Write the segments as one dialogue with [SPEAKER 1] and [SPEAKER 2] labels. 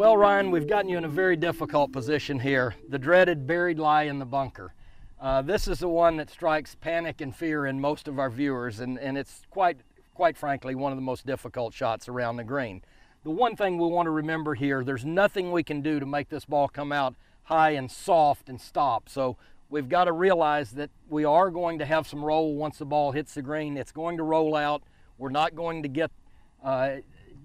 [SPEAKER 1] Well, Ryan, we've gotten you in a very difficult position here. The dreaded buried lie in the bunker. Uh, this is the one that strikes panic and fear in most of our viewers, and, and it's quite, quite frankly one of the most difficult shots around the green. The one thing we want to remember here, there's nothing we can do to make this ball come out high and soft and stop. So we've got to realize that we are going to have some roll once the ball hits the green. It's going to roll out. We're not going to get uh,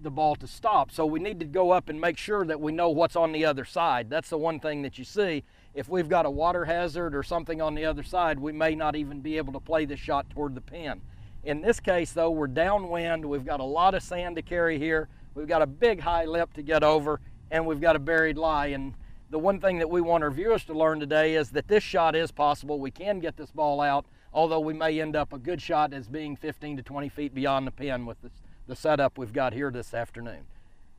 [SPEAKER 1] the ball to stop. So we need to go up and make sure that we know what's on the other side. That's the one thing that you see. If we've got a water hazard or something on the other side, we may not even be able to play the shot toward the pin. In this case, though, we're downwind. We've got a lot of sand to carry here. We've got a big high lip to get over, and we've got a buried lie. And the one thing that we want our viewers to learn today is that this shot is possible. We can get this ball out, although we may end up a good shot as being 15 to 20 feet beyond the pin with this, the setup we've got here this afternoon.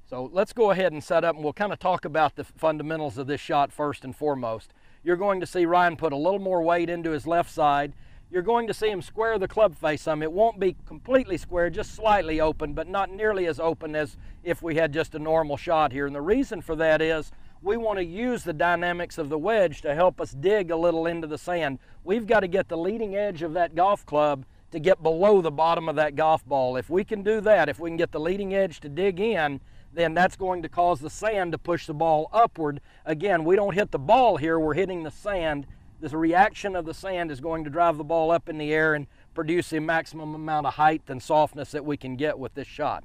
[SPEAKER 1] So let's go ahead and set up and we'll kind of talk about the fundamentals of this shot first and foremost. You're going to see Ryan put a little more weight into his left side you're going to see him square the club face some. It won't be completely square, just slightly open, but not nearly as open as if we had just a normal shot here. And the reason for that is we want to use the dynamics of the wedge to help us dig a little into the sand. We've got to get the leading edge of that golf club to get below the bottom of that golf ball. If we can do that, if we can get the leading edge to dig in, then that's going to cause the sand to push the ball upward. Again, we don't hit the ball here, we're hitting the sand this reaction of the sand is going to drive the ball up in the air and produce the maximum amount of height and softness that we can get with this shot.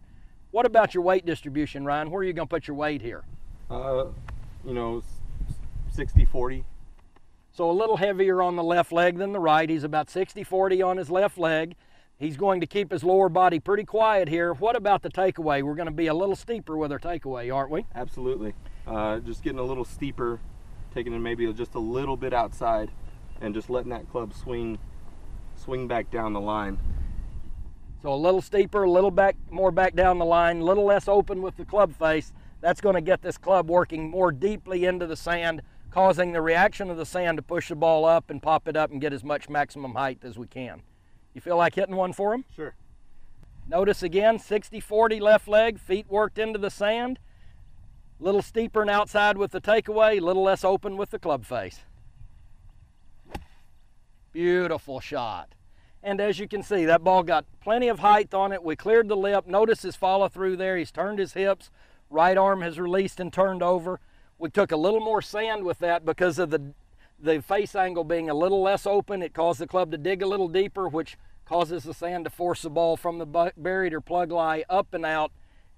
[SPEAKER 1] What about your weight distribution, Ryan? Where are you going to put your weight here?
[SPEAKER 2] Uh, you know, 60 40.
[SPEAKER 1] So a little heavier on the left leg than the right. He's about 60 40 on his left leg. He's going to keep his lower body pretty quiet here. What about the takeaway? We're going to be a little steeper with our takeaway, aren't we?
[SPEAKER 2] Absolutely. Uh, just getting a little steeper taking it maybe just a little bit outside and just letting that club swing swing back down the line.
[SPEAKER 1] So a little steeper, a little back more back down the line, a little less open with the club face. That's going to get this club working more deeply into the sand, causing the reaction of the sand to push the ball up and pop it up and get as much maximum height as we can. You feel like hitting one for him?
[SPEAKER 2] Sure.
[SPEAKER 1] Notice again, 60-40 left leg, feet worked into the sand little steeper and outside with the takeaway, a little less open with the club face. Beautiful shot. And as you can see, that ball got plenty of height on it. We cleared the lip. Notice his follow through there. He's turned his hips. Right arm has released and turned over. We took a little more sand with that because of the, the face angle being a little less open. It caused the club to dig a little deeper, which causes the sand to force the ball from the buried or plug lie up and out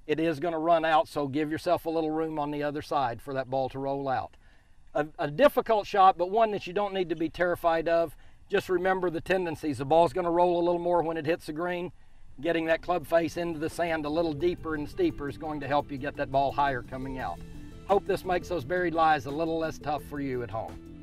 [SPEAKER 1] it is going to run out, so give yourself a little room on the other side for that ball to roll out. A, a, difficult shot, but one that you don't need to be terrified of. Just remember the tendencies. The ball's going to roll a little more when it hits the green. Getting that club face into the sand a little deeper and steeper is going to help you get that ball higher coming out. Hope this makes those buried lies a little less tough for you at home.